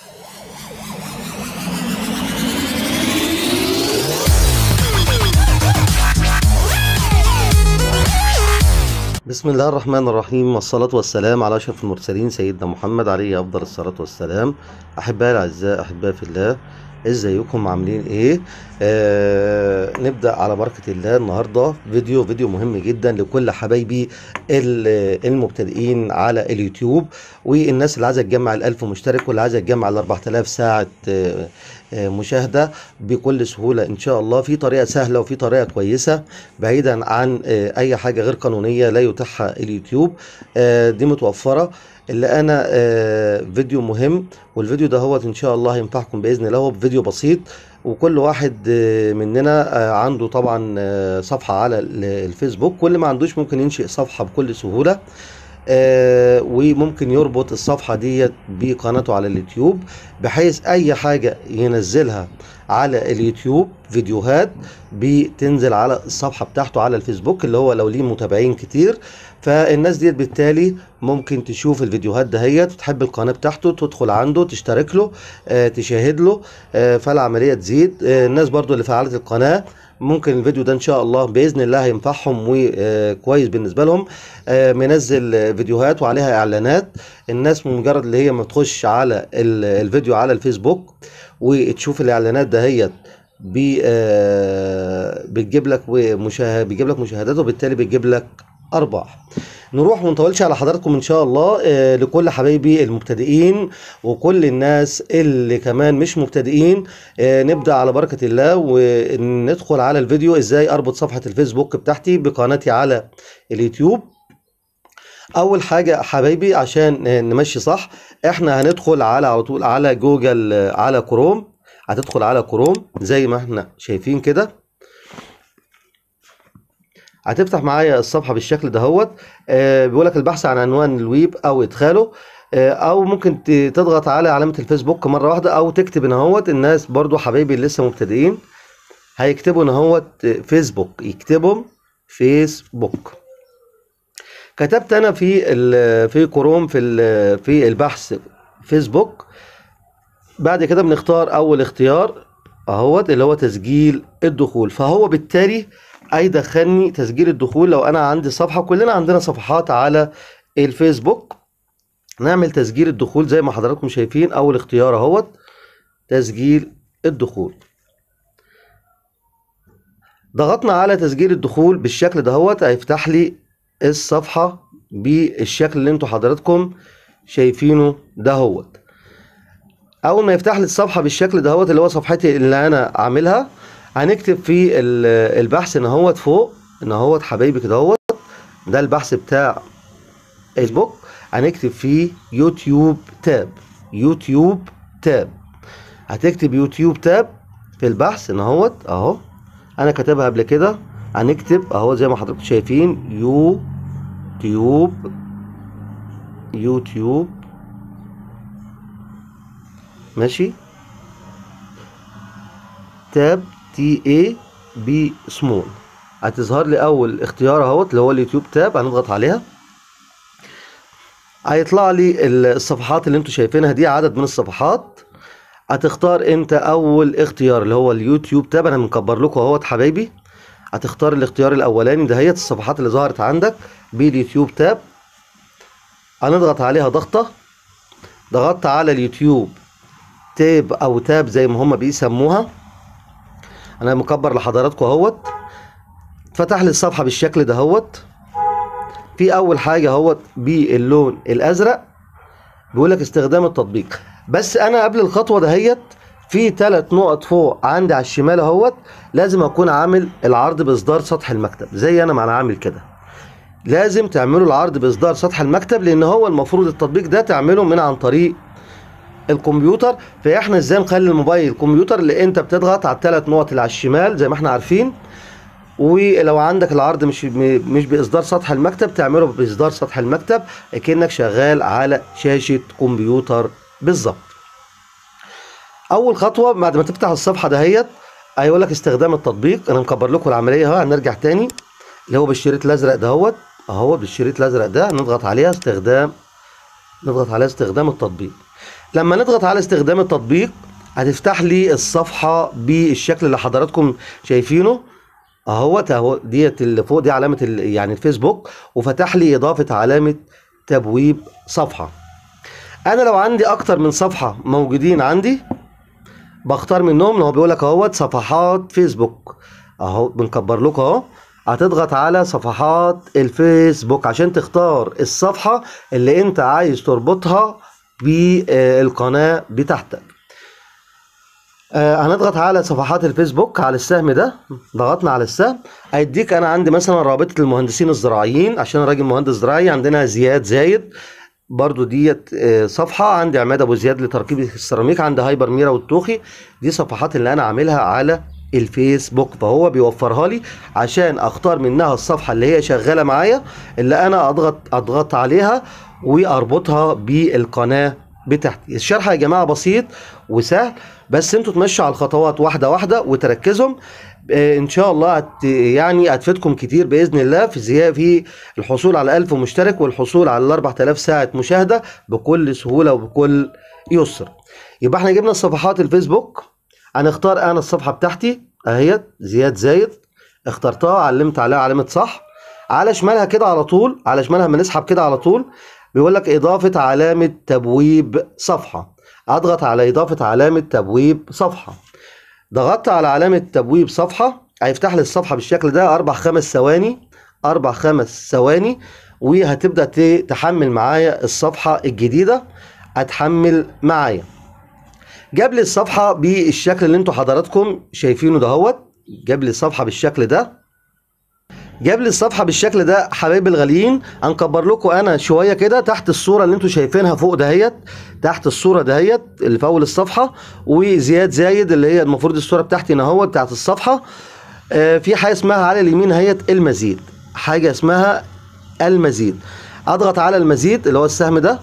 بسم الله الرحمن الرحيم والصلاة والسلام على أشرف المرسلين سيدنا محمد عليه أفضل الصلاة والسلام. أحبائي الأعزاء أحبائي في الله ازيكم؟ عاملين إيه؟ آه نبدأ على بركة الله النهارده فيديو فيديو مهم جدا لكل حبايبي ال- المبتدئين على اليوتيوب والناس اللي عايزة تجمع ال1000 مشترك واللي عايزة تجمع ال 4000 ساعة آه آه، مشاهدة بكل سهولة إن شاء الله. في طريقة سهلة وفي طريقة كويسة بعيدا عن آه، أي حاجة غير قانونية لا يتاحها اليوتيوب. آه، دي متوفرة. اللي أنا آه، فيديو مهم والفيديو ده هو إن شاء الله هينفعكم بإذن الله هو فيديو بسيط وكل واحد آه، مننا آه، عنده طبعا صفحة على ال- الفيسبوك كل ما عندوش ممكن ينشئ صفحة بكل سهولة وممكن يربط الصفحة ديت بقناته على اليوتيوب بحيث أي حاجة ينزلها على اليوتيوب فيديوهات بتنزل على الصفحة بتاعته على الفيسبوك اللي هو لو ليه متابعين كتير فالناس ديت بالتالي ممكن تشوف الفيديوهات دهيت وتحب القناة بتاعته تدخل عنده تشترك له آه، تشاهد له آه، فالعملية تزيد. آه، الناس برضو اللي فعلت القناة ممكن الفيديو ده إن شاء الله بإذن الله هينفعهم وكويس بالنسبة لهم. آه، منزل آه، فيديوهات وعليها إعلانات. الناس مجرد اللي هي ما تخش على ال- الفيديو على الفيسبوك وتشوف الإعلانات دهيت آه، بتجيب لك مشاهد بيجيب لك مشاهدات وبالتالي بتجيب لك ارباح نروح ونطولش على حضراتكم إن شاء الله آه، لكل حبايبي المبتدئين وكل الناس اللي كمان مش مبتدئين آه، نبدأ على بركة الله وندخل على الفيديو إزاي أربط صفحة الفيسبوك بتاعتي بقناتي على اليوتيوب. أول حاجة حبايبي عشان آه، نمشي صح إحنا هندخل على على طول على جوجل على كروم. هتدخل على كروم زي ما إحنا شايفين كده. هتفتح معايا الصفحة بالشكل دهوت آه بيقول لك البحث عن عنوان الويب أو إدخاله آه أو ممكن تضغط على علامة الفيسبوك مرة واحدة أو تكتب هنا اهوت الناس برضو حبايبي اللي لسه مبتدئين هيكتبوا اهوت آه، فيسبوك يكتبوا فيسبوك. كتبت أنا في في كروم في في البحث فيسبوك. بعد كده بنختار أول اختيار أهوت اللي هو تسجيل الدخول. فهو بالتالي هيدخلني تسجيل الدخول لو أنا عندي صفحة. كلنا عندنا صفحات على الفيسبوك. نعمل تسجيل الدخول زي ما حضراتكم شايفين. أول اختيار أهوت تسجيل الدخول. ضغطنا على تسجيل الدخول بالشكل دهوت هيفتح لي الصفحة بالشكل اللي أنتوا حضراتكم شايفينه دهوت أول ما يفتح لي الصفحة بالشكل دهوت اللي هو صفحتي اللي أنا عاملها هنكتب في ال- البحث ان هوت فوق ان هوت حبايبي كده هوت ده البحث بتاع فيسبوك هنكتب فيه يوتيوب tab. يوتيوب tab. هتكتب يوتيوب tab في البحث اهوت اهو. أنا كاتبها قبل كده. هنكتب اهو زي ما حضراتكم شايفين. يوتيوب يوتيوب. ماشي. tab. T A B small هتظهر لي أول اختيار أهوت اللي هو اليوتيوب tab هنضغط عليها. هيطلع لي الصفحات اللي أنتوا شايفينها دي عدد من الصفحات. هتختار انت أول اختيار اللي هو اليوتيوب تاب أنا مكبر لكم أهوت حبايبي. هتختار الاختيار الأولاني دهيت الصفحات اللي ظهرت عندك. باليوتيوب تاب هنضغط عليها ضغطة. ضغطت على اليوتيوب تاب أو تاب زي ما هم بيسموها. أنا مكبر لحضراتكم أهوت. فتح لي الصفحة بالشكل دهوت في أول حاجة أهوت باللون الأزرق. بيقول لك استخدام التطبيق. بس أنا قبل الخطوة دهيت في ثلاث نقط فوق عندي على الشمال أهوت. لازم أكون عامل العرض بإصدار سطح المكتب. زي أنا ما أنا عامل كده. لازم تعملوا العرض بإصدار سطح المكتب لأن هو المفروض التطبيق ده تعمله من عن طريق الكمبيوتر فاحنا إزاي نخلي الموبايل كمبيوتر اللي انت بتضغط على الثلاث نقط اللي على الشمال زي ما إحنا عارفين ولو عندك العرض مش مش بإصدار سطح المكتب تعمله بإصدار سطح المكتب كأنك شغال على شاشة كمبيوتر بالظبط. أول خطوة بعد ما تفتح الصفحة دهيت هيقول لك استخدام التطبيق أنا مكبر لكم العملية أهو هنرجع تاني. اللي هو بالشريط الأزرق دهوت أهو بالشريط الأزرق ده نضغط عليها استخدام نضغط عليها استخدام التطبيق. لما نضغط على استخدام التطبيق هتفتح لي الصفحة بالشكل اللي حضراتكم شايفينه. أهوت أهو ديت اللي فوق دي علامة يعني الفيسبوك وفتح لي إضافة علامة تبويب صفحة. أنا لو عندي أكتر من صفحة موجودين عندي بختار منهم اللي هو بيقول لك أهوت صفحات فيسبوك. أهو بنكبر لكم أهو. هتضغط على صفحات الفيسبوك عشان تختار الصفحة اللي أنت عايز تربطها بالقناة بتاعتك. آه هنضغط على صفحات الفيسبوك على السهم ده. ضغطنا على السهم. هيديك أنا عندي مثلا رابطة المهندسين الزراعيين عشان راجل مهندس زراعي عندنا زياد زايد. برضو ديت آه، صفحة. عندي عماد أبو زياد لتركيب السيراميك. عندي hyper ميرا والتوخي. دي صفحات اللي أنا عاملها على الفيسبوك فهو بيوفرها لي عشان أختار منها الصفحة اللي هي شغالة معايا اللي أنا أضغط أضغط عليها. واربطها بالقناة بتاعتي الشرح يا جماعة بسيط وسهل بس أنتوا تمشوا على الخطوات واحدة واحدة وتركزهم آه، إن شاء الله يعني هتفيدكم كتير بإذن الله في زياده في الحصول على 1000 مشترك والحصول على ال 4000 ساعة مشاهدة بكل سهولة وبكل يسر. يبقى إحنا جبنا صفحات الفيسبوك. هنختار أنا الصفحة بتاعتي أهيت زياد زايد. اخترتها علمت عليها علامة صح. على شمالها كده على طول على شمالها لما نسحب كده على طول. بيقول لك إضافة علامة تبويب صفحة. أضغط على إضافة علامة تبويب صفحة. ضغطت على علامة تبويب صفحة. هيفتح لي الصفحة بالشكل ده أربع خمس ثواني. أربع خمس ثواني. وهتبدأ تحمل معايا الصفحة الجديدة. هتحمل معايا. جاب لي الصفحة بالشكل اللي أنتوا حضراتكم شايفينه دهوت جاب لي الصفحة بالشكل ده. جاب لي الصفحة بالشكل ده حبايبي الغاليين. هنكبر لكم أنا شوية كده تحت الصورة اللي أنتوا شايفينها فوق دهيت. تحت الصورة دهيت اللي في أول الصفحة وزياد زايد اللي هي المفروض الصورة بتاعتي هنا اهوت بتاعت الصفحة. آه، في حاجة اسمها على اليمين هيت المزيد. حاجة اسمها المزيد. أضغط على المزيد اللي هو السهم ده.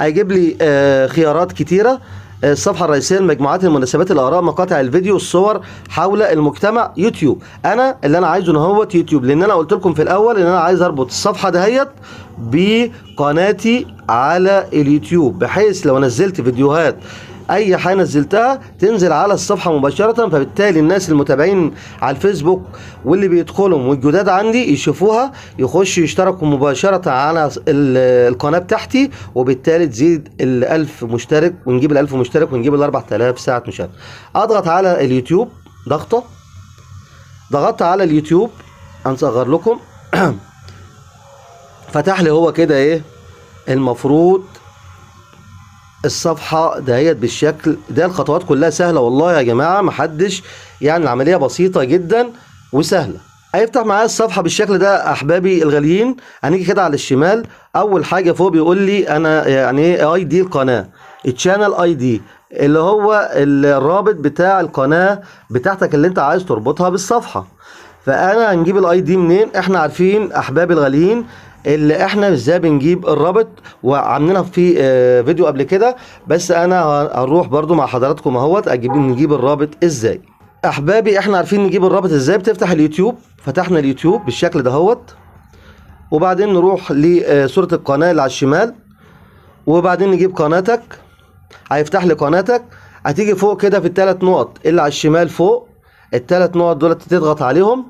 هيجيب لي آه، خيارات كتيرة. الصفحة الرئيسية لمجموعات المناسبات الآراء مقاطع الفيديو الصور حول المجتمع يوتيوب. أنا اللي أنا عايزه هو يوتيوب لأن أنا قلت لكم في الأول إن أنا عايز أربط الصفحة دهيت بقناتي على اليوتيوب بحيث لو نزلت فيديوهات أي حاجة نزلتها تنزل على الصفحة مباشرة فبالتالي الناس المتابعين على الفيسبوك واللي بيدخلهم والجداد عندي يشوفوها يخشوا يشتركوا مباشرة على ال- القناة بتاعتي وبالتالي تزيد ال 1000 مشترك ونجيب ال 1000 مشترك ونجيب ال 4000 ساعة مشاهده أضغط على اليوتيوب ضغطة. ضغطت على اليوتيوب هنصغر لكم. فتح لي هو كده إيه المفروض الصفحة دهيت بالشكل ده الخطوات كلها سهلة والله يا جماعة محدش يعني العملية بسيطة جدا وسهلة. هيفتح معايا الصفحة بالشكل ده أحبابي الغاليين هنيجي كده على الشمال أول حاجة فوق بيقول لي أنا يعني إيه أي دي القناة ال channel ID اللي هو الرابط بتاع القناة بتاعتك اللي أنت عايز تربطها بالصفحة. فأنا هنجيب ال ID منين؟ إحنا عارفين أحبابي الغاليين اللي إحنا إزاي بنجيب الرابط وعاملينها في آه، فيديو قبل كده. بس أنا هنروح برضو مع حضراتكم اهوت أجيب نجيب الرابط إزاي. احبابي إحنا عارفين نجيب الرابط إزاي؟ بتفتح اليوتيوب فتحنا اليوتيوب بالشكل دهوت وبعدين نروح لصورة القناة اللي على الشمال. وبعدين نجيب قناتك. هيفتح لي قناتك. هتيجي فوق كده في الثلاث نقط اللي على الشمال فوق. الثلاث نقط دول تضغط عليهم.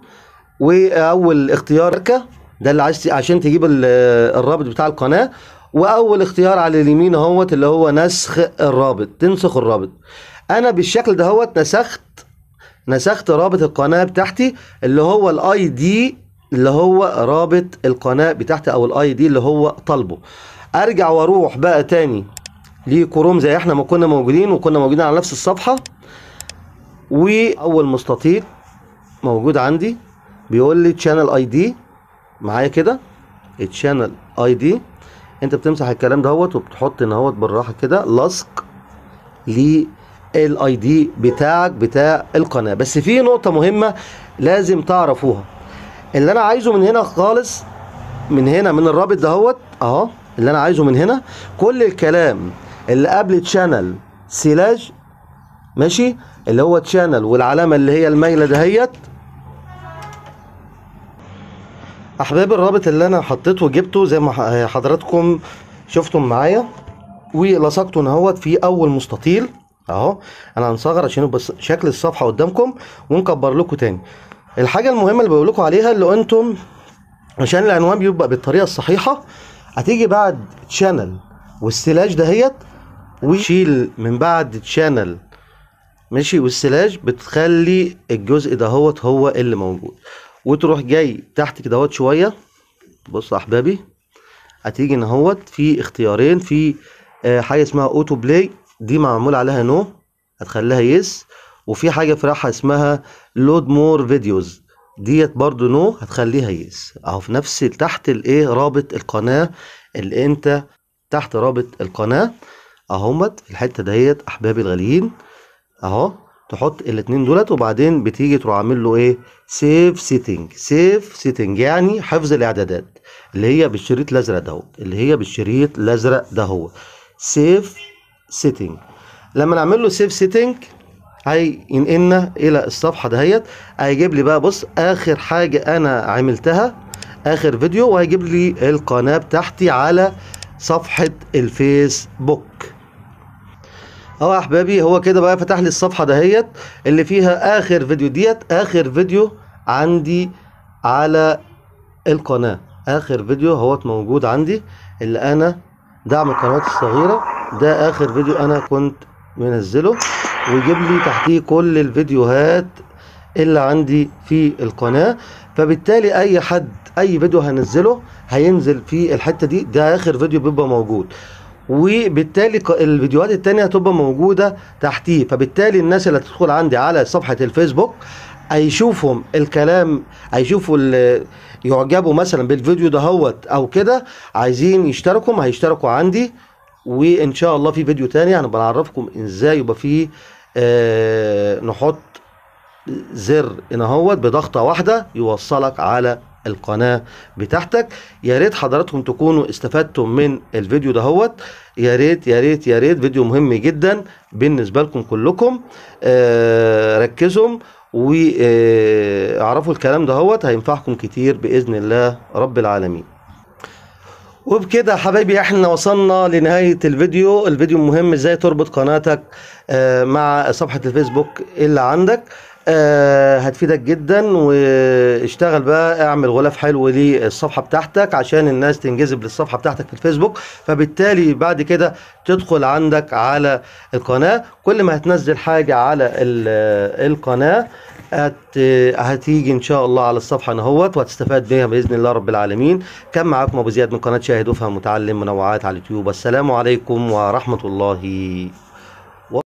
وأول اختيار ك- ده اللي عايز عشان تجيب ال- الرابط بتاع القناة. وأول اختيار على اليمين اهوت اللي هو نسخ الرابط. تنسخ الرابط. أنا بالشكل ده هوت نسخت نسخت رابط القناة بتاعتي اللي هو ال ID اللي هو رابط القناة بتاعتي أو ال ID اللي هو طالبه. أرجع وأروح بقى تاني لكروم زي إحنا ما كنا موجودين وكنا موجودين على نفس الصفحة. وأول مستطيل موجود عندي بيقول لي channel ID معايا كده؟ ال channel ID انت بتمسح الكلام دهوت وبتحط ان هوت بالراحة كده. لصق لل ID بتاعك بتاع القناة. بس في نقطة مهمة لازم تعرفوها. اللي أنا عايزه من هنا خالص من هنا من الرابط دهوت أهو اللي أنا عايزه من هنا. كل الكلام اللي قبل channel slash ماشي؟ اللي هو channel والعلامة اللي هي المايلة دهيت أحباب الرابط اللي أنا حطيته وجبته زي ما حضراتكم شفتم معايا ولصقته هنا أهوت في أول مستطيل أهو. أنا هنصغر عشان يبقى شكل الصفحة قدامكم ونكبر لكم تاني. الحاجة المهمة اللي بقول لكم عليها اللي أنتم عشان العنوان بيبقى بالطريقة الصحيحة هتيجي بعد channel وال slash دهيت وشيل من بعد channel ماشي؟ وال slash بتخلي الجزء دهوت هو اللي موجود. وتروح جاي تحت كده اهوت شوية. بص يا أحبابي هتيجي اهوت في اختيارين في آه، حاجة اسمها autoplay دي معمول عليها no هتخليها yes وفي حاجة في راحة اسمها load more videos ديت برضو no هتخليها yes أهو في نفس تحت الايه رابط القناة اللي أنت تحت رابط القناة. اهمت في الحتة دهيت أحبابي الغاليين. أهو. تحط الاتنين دولت وبعدين بتيجي تروح عامل له إيه؟ save setting save setting يعني حفظ الإعدادات اللي هي بالشريط الأزرق دهوت اللي هي بالشريط الأزرق ده هو. save setting لما نعمل له save setting هينقلنا إلى الصفحة دهيت هيجيب لي بقى بص آخر حاجة أنا عملتها آخر فيديو وهيجيب لي القناة بتاعتي على صفحة الفيسبوك. اهو يا احبابي هو كده بقى فتح لي الصفحة دهيت اللي فيها آخر فيديو ديت. آخر فيديو عندي على القناة. آخر فيديو اهوت موجود عندي اللي أنا دعم القنوات الصغيرة. ده آخر فيديو أنا كنت منزله ويجيب لي تحتيه كل الفيديوهات اللي عندي في القناة. فبالتالي أي حد أي فيديو هنزله هينزل في الحتة دي. ده آخر فيديو بيبقى موجود. وبالتالي الفيديوهات التانية هتبقى موجودة تحتيه. فبالتالي الناس اللي هتدخل عندي على صفحة الفيسبوك هيشوفهم الكلام هيشوفوا يعجبوا مثلا بالفيديو دهوت أو كده عايزين يشتركوا هيشتركوا عندي. وإن شاء الله في فيديو تاني هنبقى نعرفكم إزاي يبقى فيه آه نحط زر هنا اهوت بضغطة واحدة يوصلك على القناة بتاعتك. يا ريت حضراتكم تكونوا استفدتم من الفيديو دهوت. يا ريت يا ريت يا ريت. فيديو مهم جدا بالنسبة لكم كلكم. آه ركزوا واعرفوا الكلام دهوت. هينفعكم كتير بإذن الله رب العالمين. وبكده حبايبي إحنا وصلنا لنهاية الفيديو. الفيديو مهم إزاي تربط قناتك آه، مع صفحة الفيسبوك اللي عندك. آه، هتفيدك جدا واشتغل بقى اعمل غلاف حلو للصفحة بتاعتك عشان الناس تنجذب للصفحة بتاعتك في الفيسبوك. فبالتالي بعد كده تدخل عندك على القناة. كل ما هتنزل حاجة على ال- القناة هت... هتيجي إن شاء الله على الصفحة اهوت وهتستفاد بيها بإذن الله رب العالمين. كان معاكم أبو زياد من قناة شاهد وافهم متعلم منوعات على اليوتيوب. السلام عليكم ورحمة الله.